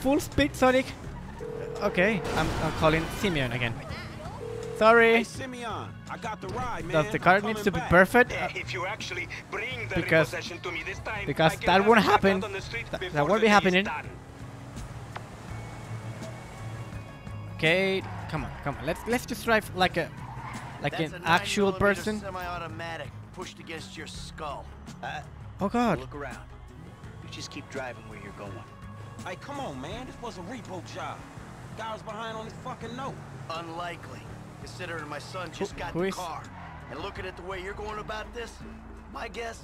Full speed, Sonic. Okay, I'm, I'm calling Simeon again. Sorry. Hey, Simeon, I got the ride, man. Does the car I'm needs to be perfect? If you actually bring the Because- to me this time, because that won't happen. out on the street That- that won't be happening. Okay, come on, come on. Let's let's just drive like a like That's an actual person. Semi-automatic pushed against your skull. Uh, Oh God. look around. You just keep driving where you're going. Hey, come on, man. This was a repo job. Guy was behind on his fucking note. Unlikely, considering my son just got who the is- car. And looking at the way you're going about this, my guess,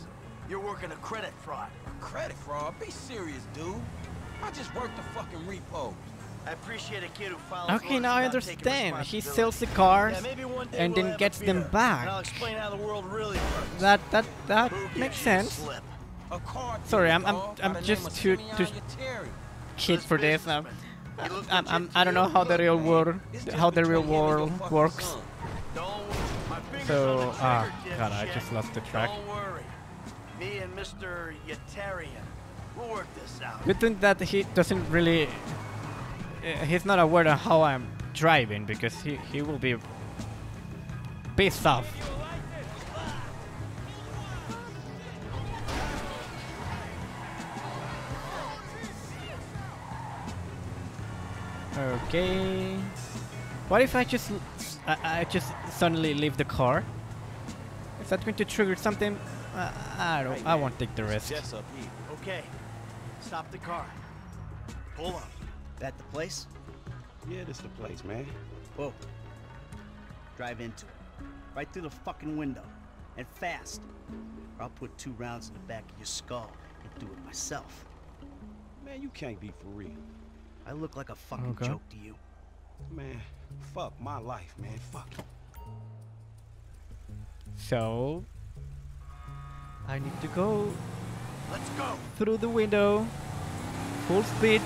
you're working a credit fraud. A Credit fraud? Be serious, dude. I just worked the fucking repos. I appreciate a kid who follows Okay, now I understand. He responsibility. sells the cars Yeah, maybe one day and we'll then gets them back. I'll explain how the world really works. That that that Who makes sense. slip? A car Sorry, I'm- I'm- I'm just too- Simeon too- Yeteri. Kid for this. Um, He looks I'm, I'm, I don't know how the real world how the real between him and your world works. son. Don't my fingers So, ah, trigger, God, I just lost the track. Don't worry. Me and Mr. Yetarian, we'll work this out. Good thing that he doesn't really. Uh, he's not aware of how I'm driving because he he will be pissed off. Okay. What if I just I, I just suddenly leave the car? Is that going to trigger something? Uh, I don't. I won't take the risk. Okay, stop the car. Pull up. That the place? Yeah, this the place, man. Whoa. Drive into it. Right through the fucking window. And fast. Or I'll put two rounds in the back of your skull and do it myself. Man, you can't be for real. I look like a fucking Okay. joke to you. Man, fuck my life, man. Fuck. So I need to go Let's go! through the window, full speed.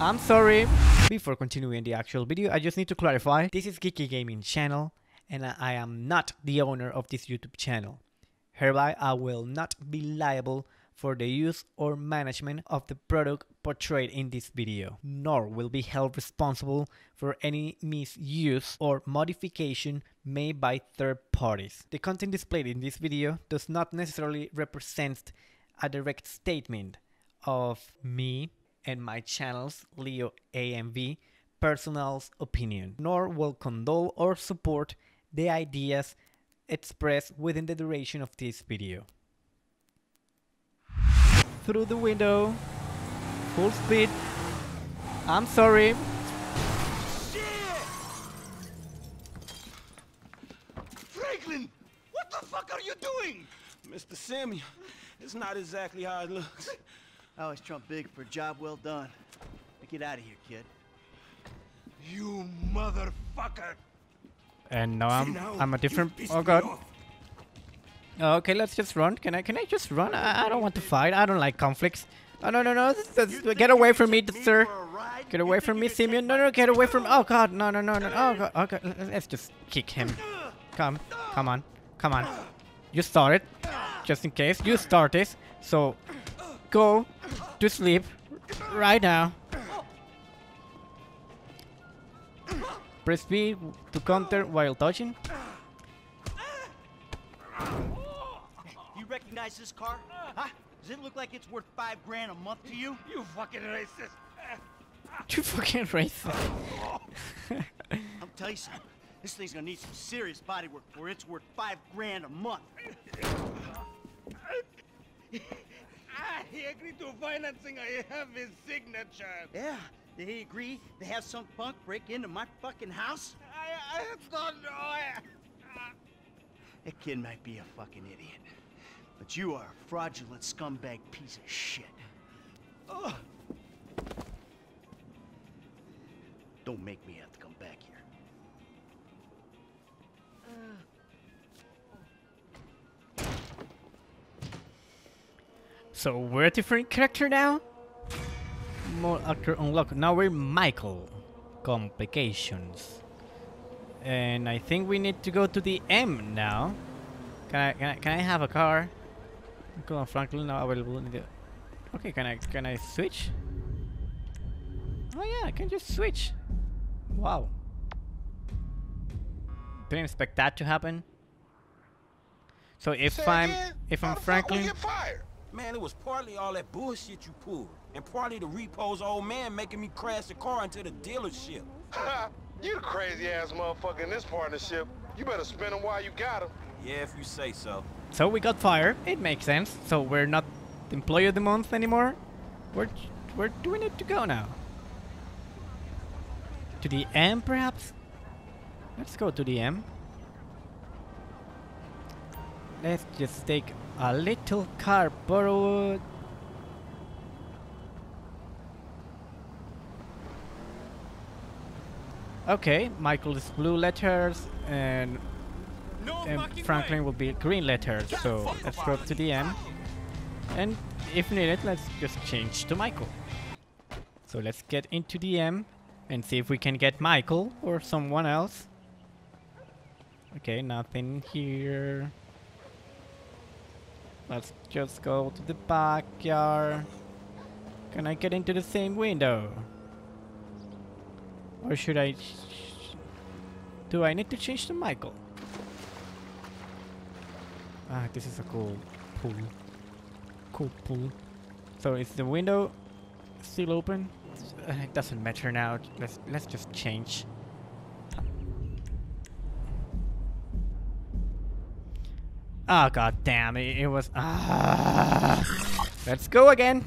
I'm sorry. Before continuing the actual video, I just need to clarify. This is Geekay Gaming channel and I am not the owner of this YouTube channel. Hereby, I will not be liable for the use or management of the product portrayed in this video, nor will be held responsible for any misuse or modification made by third parties. The content displayed in this video does not necessarily represent a direct statement of me and my channel's Leo AMV personal's opinion, nor will condole or support the ideas expressed within the duration of this video. Through the window, full speed. I'm sorry. Franklin! What the fuck are you doing? Mr. Simeon, it's not exactly how it looks. I always trump big for a job well done. Now get out of here, kid. You motherfucker! And now I'm now I'm a different. Oh god. Oh, okay, let's just run. Can I can I just run? I, I don't want to fight. I don't like conflicts. No no no no. This, this, get away from me, sir. Get away from me, Simeon. No no get away from. Oh god no no no no. Oh god. Oh, okay, l- let's just kick him. Come come on come on. You start it, just in case. You start this. So go to sleep right now. Press B to counter while touching. You recognize this car? Huh? Does it look like it's worth five grand a month to you? You fucking racist! You fucking racist. I'll tell you something. This thing's gonna need some serious body work for it's worth five grand a month. He agreed to financing. I have his signature. Yeah, did he agree to have some punk break into my fucking house? I, I don't know. I, uh, That kid might be a fucking idiot. But you are a fraudulent scumbag piece of shit. Ugh. Don't make me have to So we're a different character now? More actor unlocked. Now we're Michael. Complications. And I think we need to go to the M now. Can I can I, can I have a car? Go on Franklin now available in the Okay, can I can I switch? Oh yeah, I can just switch. Wow. Didn't expect that to happen. So if Say I'm again? if I'm the fuck we Franklin, get fired? Man, it was partly all that bullshit you pulled, and partly the repo's old man making me crash the car into the dealership. you the crazy ass motherfucker in this partnership. You better spin him while you got him. Yeah, if you say so. so we got fired. It makes sense. So we're not the employee of the month anymore. Where where do we need to go now? To the M, perhaps? Let's go to the M. Let's just take a little car borrowed. Okay, Michael is blue letters and, and Franklin will be green letters. So let's go to the M. And if needed, let's just change to Michael. So let's get into the M and see if we can get Michael or someone else. Okay, nothing here. Let's just go to the backyard. Can I get into the same window? Or should I... Do I need to change to Michael? Ah, this is a cool pool. Cool pool. So is the window still open? It doesn't matter now. Let's let's just change. Ah, god damn it! It was. Ah. Let's go again.